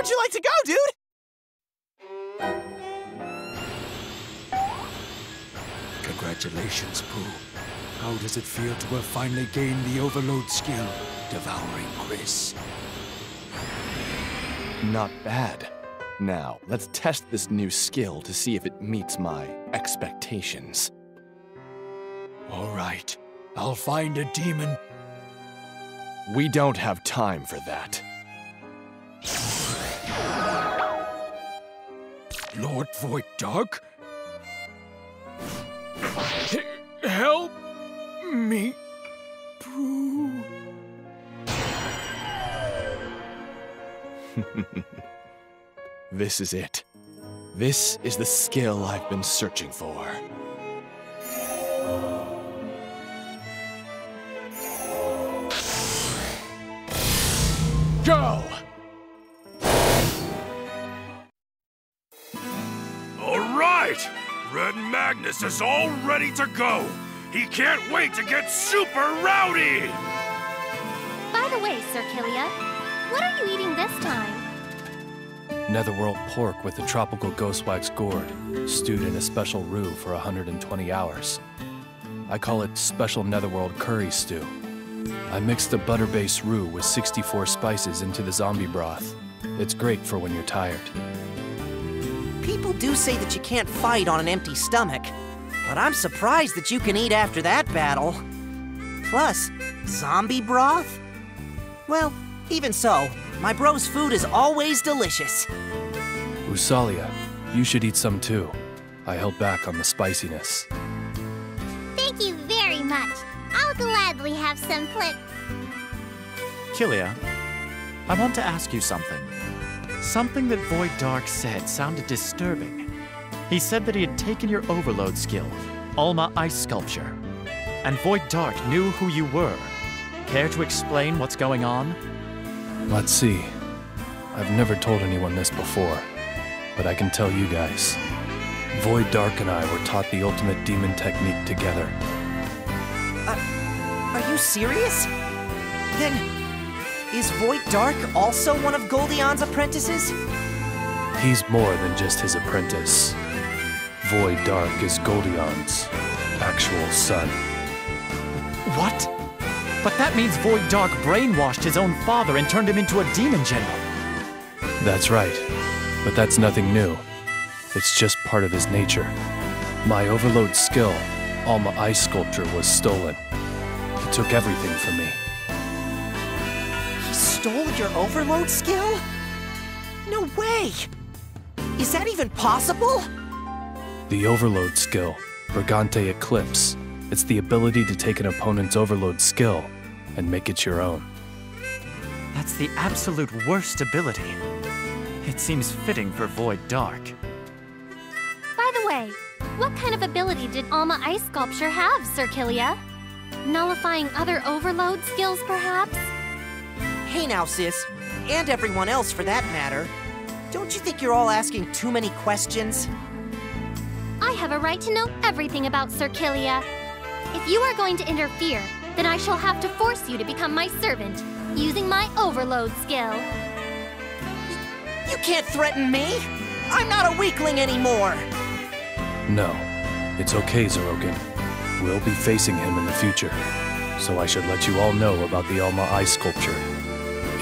would you like to go, dude? Congratulations, Pooh. How does it feel to have finally gained the overload skill, devouring Chris? Not bad. Now, let's test this new skill to see if it meets my expectations. All right, I'll find a demon. We don't have time for that. Lord Void Dark? Help me, Pooh. This is it. This is the skill I've been searching for. Go! Red Magnus is all ready to go. He can't wait to get super rowdy! By the way, Sir Killia, what are you eating this time? Netherworld pork with a tropical ghostwax gourd, stewed in a special roux for 120 hours. I call it Special Netherworld Curry Stew. I mixed the butter-based roux with 64 spices into the zombie broth. It's great for when you're tired. People do say that you can't fight on an empty stomach, but I'm surprised that you can eat after that battle. Plus, zombie broth? Well, even so, my bro's food is always delicious. Usalia, you should eat some too. I held back on the spiciness. Thank you very much. I'll gladly have some flip. Killia, I want to ask you something. Something that Void Dark said sounded disturbing. He said that he had taken your overload skill, Alma Ice Sculpture, and Void Dark knew who you were. Care to explain what's going on? Let's see. I've never told anyone this before, but I can tell you guys. Void Dark and I were taught the ultimate demon technique together. Uh, are you serious? Then, is Void Dark also one of Goldion's apprentices? He's more than just his apprentice. Void Dark is Goldion's actual son. What? But that means Void Dark brainwashed his own father and turned him into a demon general. That's right. But that's nothing new. It's just part of his nature. My overload skill, Alma Ice Sculpture, was stolen. He took everything from me. He stole your overload skill? No way! Is that even possible? The overload skill, Brigante Eclipse. It's the ability to take an opponent's overload skill and make it your own. That's the absolute worst ability. It seems fitting for Void Dark. By the way, what kind of ability did Alma Ice Sculpture have, Sir Killia? Nullifying other overload skills, perhaps? Hey now, sis, and everyone else for that matter. Don't you think you're all asking too many questions? I have a right to know everything about Sir Killia. If you are going to interfere, then I shall have to force you to become my servant, using my overload skill. You can't threaten me! I'm not a weakling anymore! No, it's okay, Zeroken. We'll be facing him in the future, so I should let you all know about the Alma Ice Sculpture.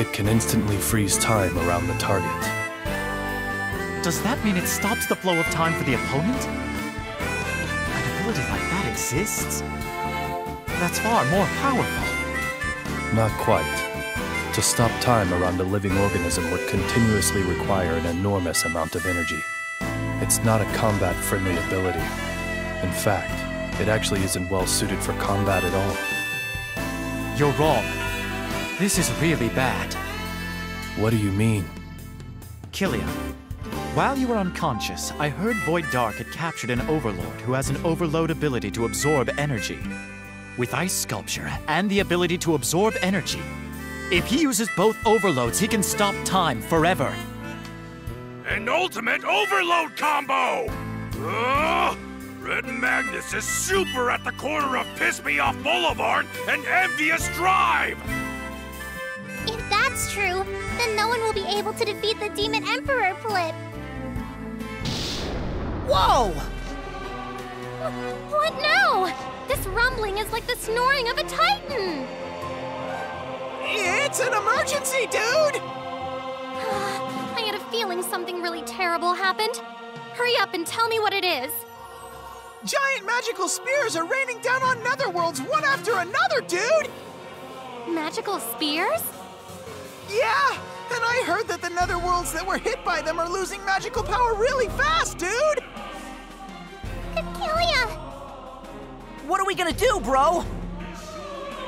It can instantly freeze time around the target. Does that mean it stops the flow of time for the opponent? An ability like that exists? That's far more powerful. Not quite. To stop time around a living organism would continuously require an enormous amount of energy. It's not a combat-friendly ability. In fact, it actually isn't well suited for combat at all. You're wrong. This is really bad. What do you mean? Killia, while you were unconscious, I heard Void Dark had captured an Overlord who has an overload ability to absorb energy. With Ice Sculpture and the ability to absorb energy, if he uses both overloads, he can stop time forever. An ultimate overload combo! Ugh! Red Magnus is super at the corner of Piss Me Off Boulevard and Envious Drive! That's true, Then no one will be able to defeat the Demon Emperor, Plip. Whoa! What now? This rumbling is like the snoring of a titan. It's an emergency, dude! I had a feeling something really terrible happened. Hurry up and tell me what it is. Giant magical spears are raining down on Netherworlds one after another, dude! Magical spears? Yeah! And I heard that the Netherworlds that were hit by them are losing magical power really fast, dude! Killia! What are we gonna do, bro?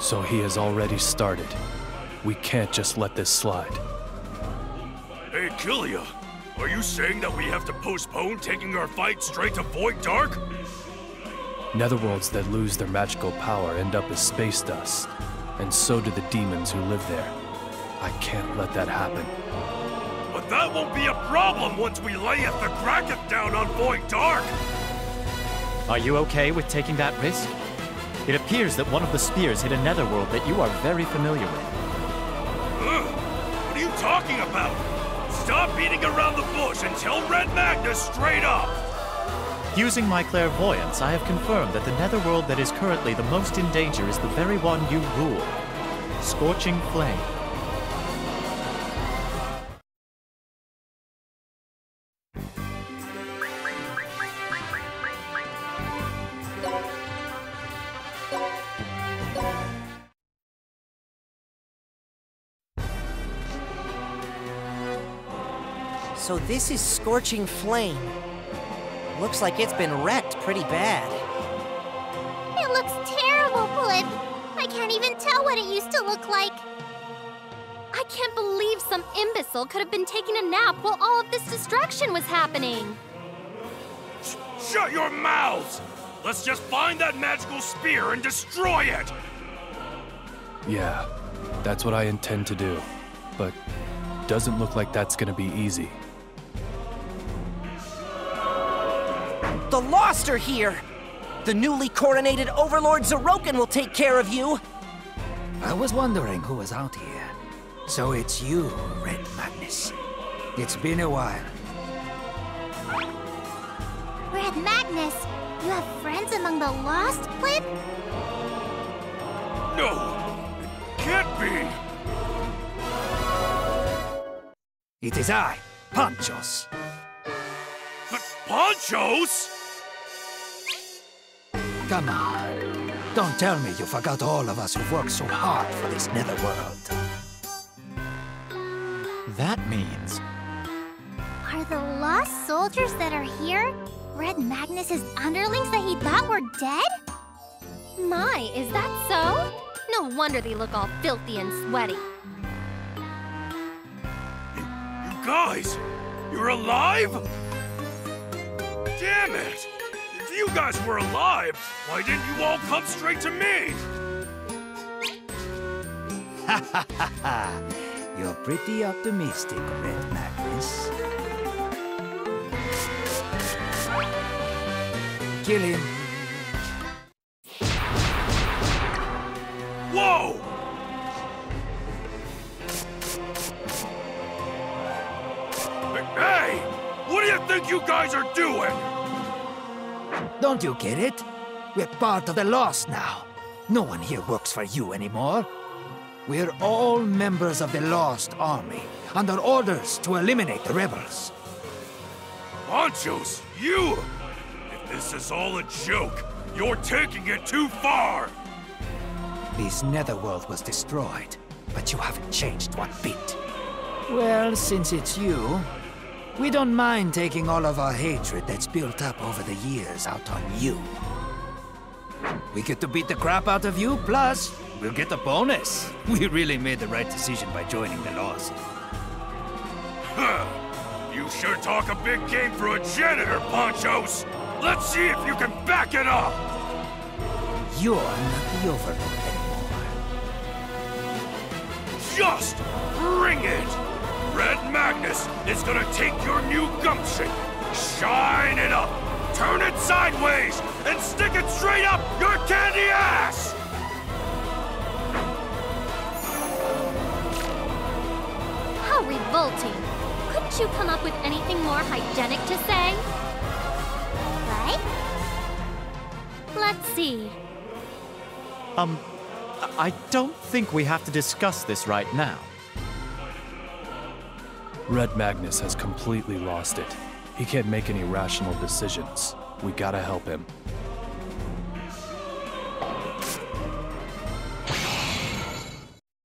So he has already started. We can't just let this slide. Hey, Killia, are you saying that we have to postpone taking our fight straight to Void Dark? Netherworlds that lose their magical power end up as space dust, and so do the demons who live there. I can't let that happen. But that won't be a problem once we layeth the Kraketh down on Void Dark! Are you okay with taking that risk? It appears that one of the spears hit a netherworld that you are very familiar with. Ugh, what are you talking about? Stop beating around the bush and tell Red Magnus straight up! Using my clairvoyance, I have confirmed that the netherworld that is currently the most in danger is the very one you rule. Scorching Flame. This is Scorching Flame. Looks like it's been wrecked pretty bad. It looks terrible, Plip. I can't even tell what it used to look like. I can't believe some imbecile could have been taking a nap while all of this destruction was happening. Shut your mouths! Let's just find that magical spear and destroy it! Yeah, that's what I intend to do. But doesn't look like that's gonna be easy. The Lost are here! The newly coronated Overlord Zeroken will take care of you! I was wondering who was out here. So it's you, Red Magnus. It's been a while. Red Magnus, you have friends among the lost, Plip? No! It can't be! It is I, Panchos. But Ponchos? Come on. Don't tell me you forgot all of us who've worked so hard for this netherworld. That means Are the lost soldiers that are here Red Magnus's underlings that he thought were dead? My, is that so? No wonder they look all filthy and sweaty. You guys, you're alive? Damn it! If you guys were alive, why didn't you all come straight to me? You're pretty optimistic, Red Magnus. Kill him. Whoa! Hey! What do you think you guys are doing? Don't you get it? We're part of the Lost now. No one here works for you anymore. We're all members of the Lost Army, under orders to eliminate the rebels. Ponchos, you! If this is all a joke, you're taking it too far! This netherworld was destroyed, but you haven't changed one bit. Well, since it's you, we don't mind taking all of our hatred that's built up over the years out on you. We get to beat the crap out of you, plus, we'll get a bonus. We really made the right decision by joining the Lost. Huh. You sure talk a big game for a janitor, Ponchos! Let's see if you can back it up! You're not the Overlord anymore. Just bring it! Red Magnus is gonna take your new gumption, shine it up, turn it sideways, and stick it straight up your candy ass! How revolting. Couldn't you come up with anything more hygienic to say? What? Let's see. Um, I I don't think we have to discuss this right now. Red Magnus has completely lost it. He can't make any rational decisions. We gotta help him.